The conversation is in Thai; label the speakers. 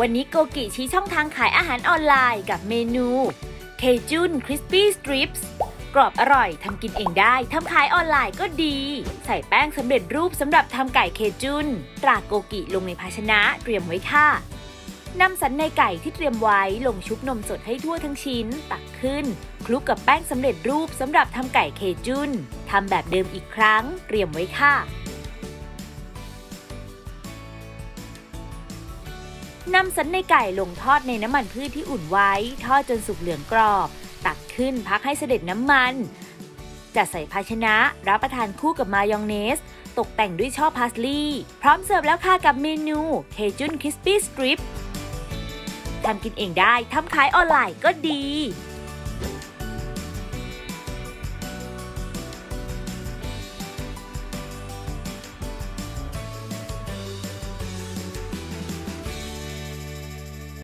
Speaker 1: วันนี้โกกิชี้ช่องทางขายอาหารออนไลน์กับเมนู Cajun Crispy Strips กรอบอร่อยทำกินเองได้ทำขายออนไลน์ก็ดี ใส่แป้งสำเร็จรูปสำหรับทำไก่ Cajun ตราโกกิลงในภาชนะเตรียมไว้ค่ะนำสันในไก่ที่เตรียมไว้ลงชุบนมสดให้ทั่วทั้งชิ้น ตักขึ้น คลุกกับแป้งสำเร็จรูปสำหรับทำไก่ Cajun ทำแบบเดิมอีกครั้ง เตรียมไว้ค่ะ นำสันในไก่ลงทอดในน้ำมันพืชที่อุ่นไว้ ทอดจนสุกเหลืองกรอบ ตักขึ้นพักให้เสด็จน้ำมันจัดใส่ภาชนะ รับประทานคู่กับมายองเนส ตกแต่งด้วยช่อพาสลีย์พร้อมเสิร์ฟแล้วค่ะกับเมนูเคจุนคริสปี้สตริปทำกินเองได้ ทำขายออนไลน์ก็ดี